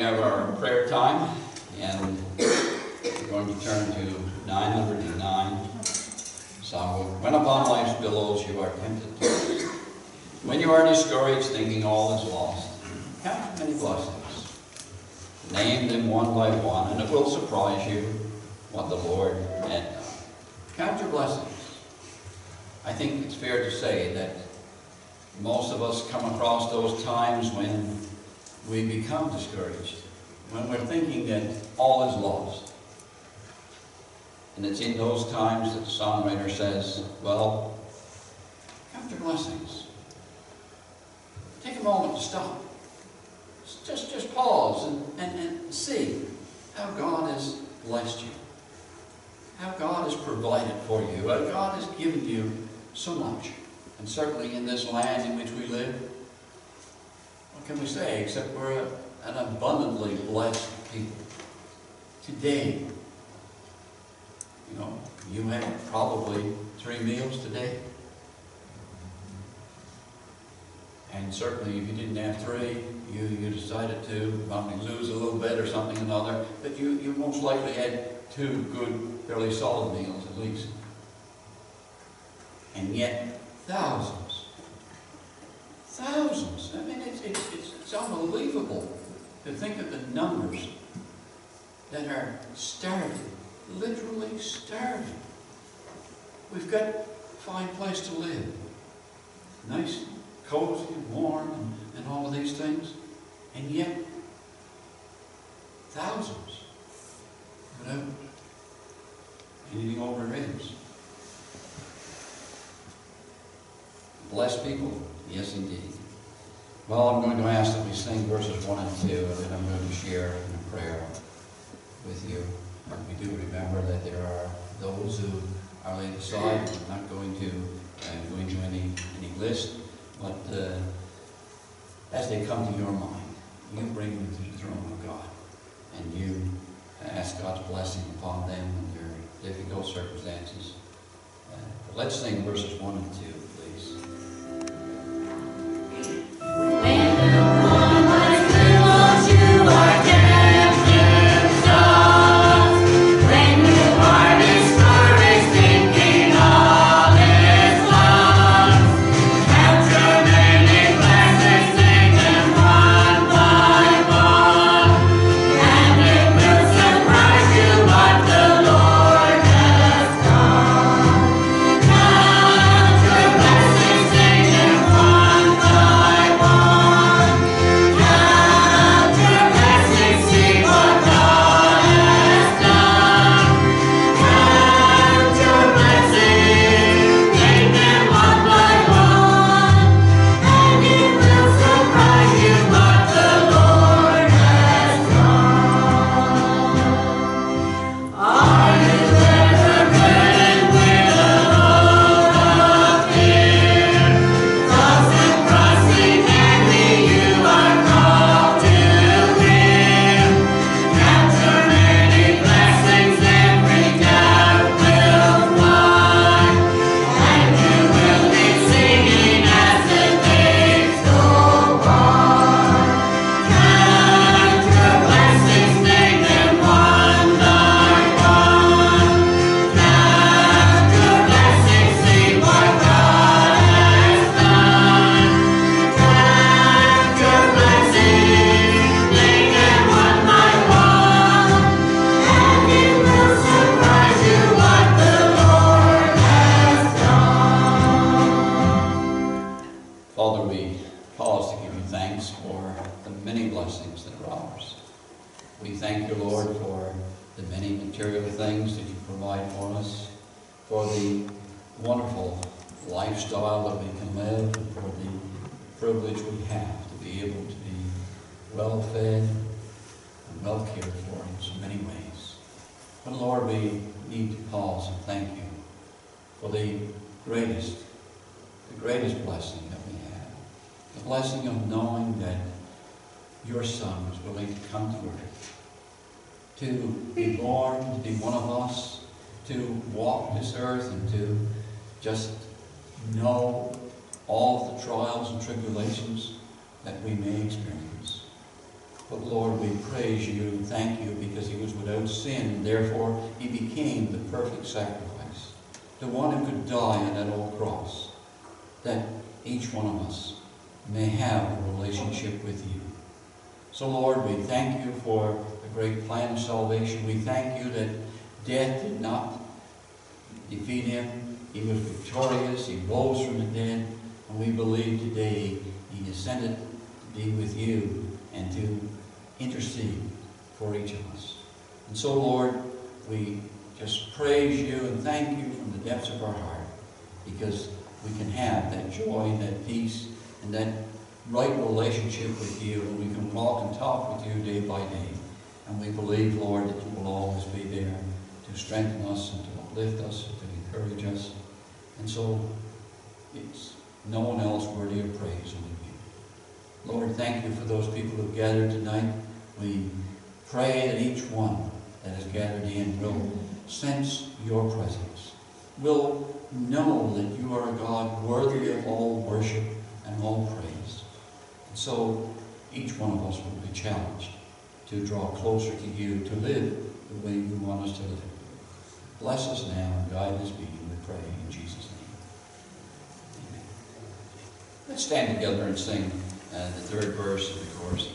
to have our prayer time, and we're going to turn to 909. Psalm, when upon life's billows you are tempted to when you are discouraged, thinking all is lost, count many blessings. Name them one by one, and it will surprise you what the Lord had done. Count your blessings. I think it's fair to say that most of us come across those times when we become discouraged, when we're thinking that all is lost. And it's in those times that the songwriter says, well, count your blessings. Take a moment to stop. Just, just pause and, and, and see how God has blessed you. How God has provided for you. How God has given you so much. And certainly in this land in which we live, can we say except we're a, an abundantly blessed people. Today, you know, you had probably three meals today. And certainly if you didn't have three, you, you decided to probably lose a little bit or something or another, but you, you most likely had two good, fairly solid meals at least. And yet, thousands, thousands, I mean, it's, it's, unbelievable to think of the numbers that are starving, literally starving. We've got a fine place to live. Nice cozy warm and, and all of these things. And yet, thousands without anything over their heads. Blessed people, yes indeed. Well, I'm going to ask that we sing verses 1 and 2, and then I'm going to share in a prayer with you. And we do remember that there are those who are laid aside. I'm not going to uh, go into any, any list. But uh, as they come to your mind, you bring them to the throne of God. And you ask God's blessing upon them in their difficult circumstances. Uh, let's sing verses 1 and 2. We thank you, Lord, for the many material things that you provide for us, for the wonderful lifestyle that we can live, and for the privilege we have to be able to be well fed and well cared for in so many ways. But Lord, we need to pause and thank you for the greatest, the greatest blessing that we have, the blessing of knowing that your son was willing to come to earth, to be born, to be one of us, to walk this earth and to just know all the trials and tribulations that we may experience. But Lord, we praise you and thank you because he was without sin, and therefore he became the perfect sacrifice, the one who could die on that old cross, that each one of us may have a relationship with you. So, Lord, we thank you for the great plan of salvation. We thank you that death did not defeat him. He was victorious. He rose from the dead. And we believe today he ascended to be with you and to intercede for each of us. And so, Lord, we just praise you and thank you from the depths of our heart because we can have that joy, and that peace, and that right relationship with you, and we can walk and talk with you day by day. And we believe, Lord, that you will always be there to strengthen us and to uplift us and to encourage us. And so it's no one else worthy of praise only you. Lord, thank you for those people who gathered tonight. We pray that each one that is gathered in will sense your presence, will know that you are a God worthy of all worship and all praise. So each one of us will be challenged to draw closer to you, to live the way you want us to live. Bless us now and guide this meeting, we pray in Jesus' name. Amen. Let's stand together and sing uh, the third verse of the chorus.